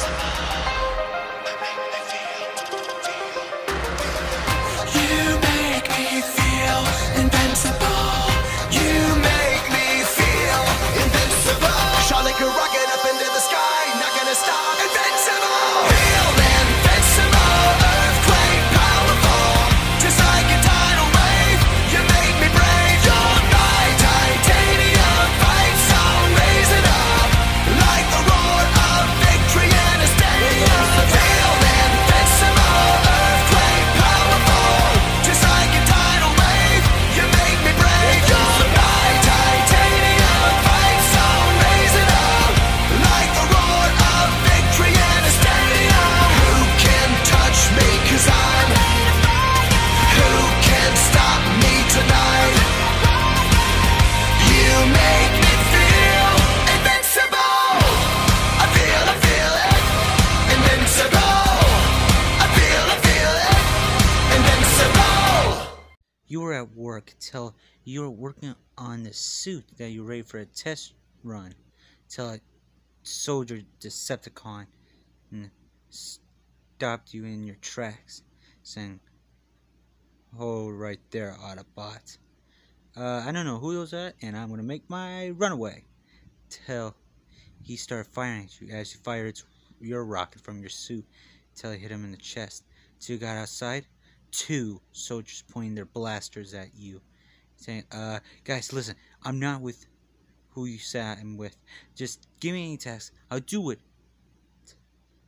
You were at work till you were working on the suit that you're ready for a test run. Till a soldier Decepticon stopped you in your tracks, saying, "Hold right there, Autobot. Uh, I don't know who those are, and I'm gonna make my runaway." Till he started firing at you as you fired your rocket from your suit till it hit him in the chest. Till you got outside, two soldiers pointing their blasters at you, saying, "Uh, guys, listen, I'm not with who you said I'm with. Just give me any task, I'll do it."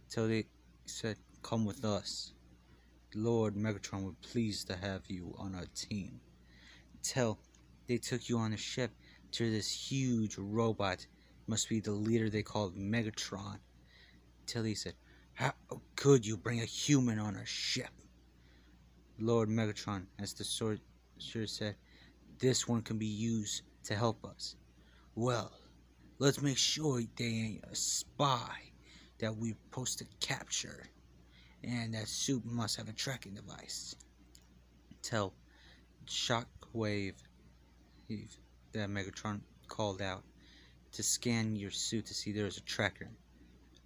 Till they said, "Come with us." Lord Megatron would pleased to have you on our team. Till they took you on a ship to this huge robot, must be the leader they called Megatron. Till he said, "How could you bring a human on a ship?" Lord Megatron, as the sorcerer said, this one can be used to help us. Well, let's make sure they ain't a spy that we're supposed to capture. And that suit must have a tracking device. Tell Shockwave that Megatron called out to scan your suit to see there's a tracker.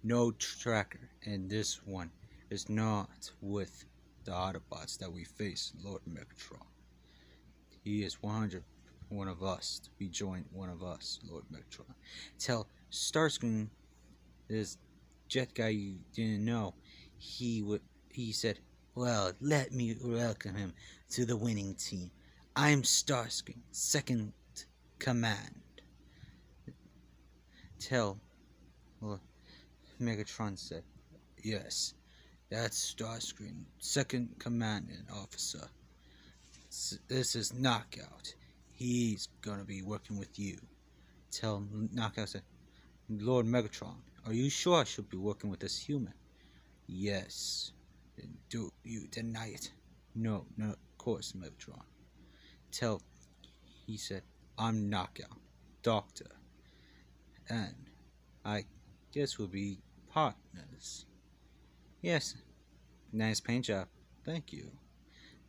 No tracker, and this one is not with the Autobots that we face, Lord Megatron. He is 100 one of us to be joined one of us, Lord Megatron. Tell Starscream, this jet guy you didn't know, he would. He said, "Well, let me welcome him to the winning team. I'm Starscream, second command." Tell, well, Megatron said, "Yes, that's Starscream, second commanding officer. This is Knockout. He's gonna be working with you." Tell Knockout said, "Lord Megatron, are you sure I should be working with this human?" Yes. Then do you deny it? No, no, of course, Megatron. Tell, he said, I'm Knockout, Doctor. And I guess we'll be partners. Yes. Nice paint job. Thank you.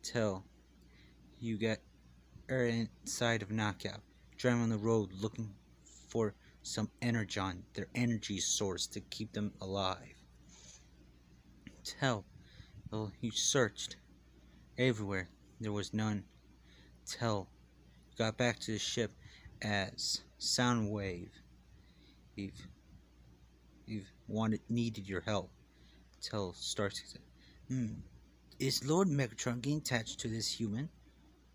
Tell, you get er inside of Knockout, driving on the road looking for some energon, their energy source to keep them alive tell. Well, you searched everywhere. There was none. Tell. Got back to the ship as Soundwave. You've, you've wanted, needed your help. Tell Starscream. Hmm. Is Lord Megatron getting attached to this human?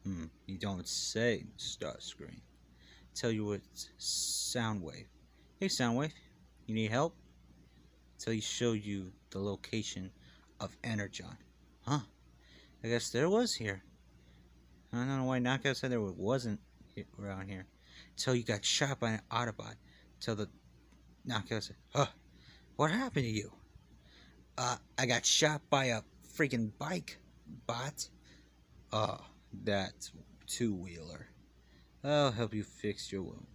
Hmm. You don't say, Starscream. Tell you what, Soundwave. Hey, Soundwave. You need help? Till he show you the location of Energon. Huh. I guess there was here. I don't know why Knockout said there wasn't around here. Till you got shot by an Autobot. Till the Knockout said, Huh, what happened to you? Uh, I got shot by a freaking bike bot. Oh, that two wheeler. I'll help you fix your wound.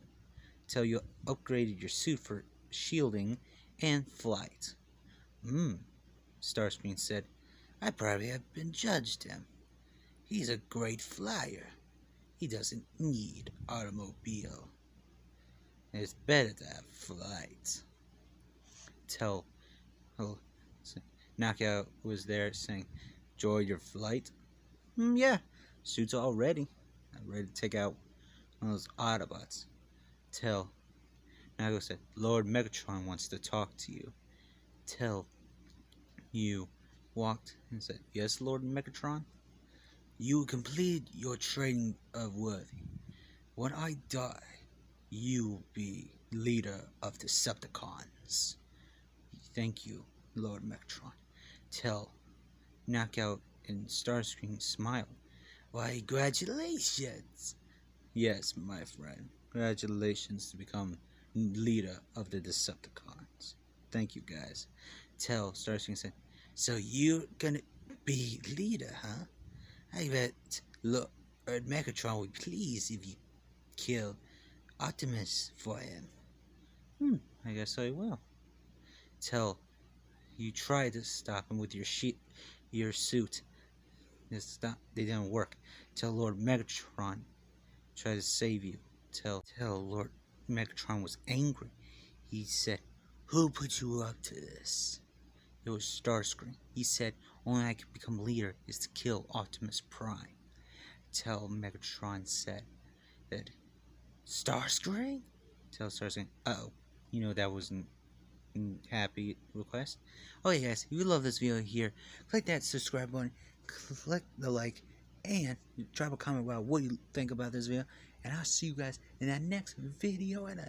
Till you upgraded your suit for shielding and flight. Hmm, Starscream said. I probably have been judged him. He's a great flyer. He doesn't need automobile. It's better to have flight. Tell, s- Knockout was there saying, "Enjoy your flight." Hmm, yeah, suit's all ready. I'm ready to take out one of those Autobots. Tell, Knockout said, "Lord Megatron wants to talk to you." Tell, you walked and said, Yes, Lord Megatron? You completed your training of Worthy. When I die, you will be leader of the Decepticons. Thank you, Lord Megatron. Tell Knockout and Starscream smile. Why, congratulations! Yes, my friend. Congratulations to become leader of the Decepticons. Thank you, guys. Tell Starscream said, So you're gonna be leader, huh? I bet Lord Megatron would be pleased if you kill Optimus for him. Hmm, I guess I will. Tell you tried to stop him with your sheet, your suit. It's not, they didn't work. Tell Lord Megatron tried to save you. Tell, tell Lord Megatron was angry. He said, "Who put you up to this?" It was Starscream. He said, "Only I can become leader is to kill Optimus Prime." Tell Megatron said that Starscream. Tell Starscream, "Oh, you know that wasn't happy request." Oh yes, if you love this video here, click that subscribe button, click the like, and drop a comment about what you think about this video. And I'll see you guys in that next video. And.